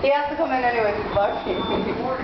He has to come in anyway, he's.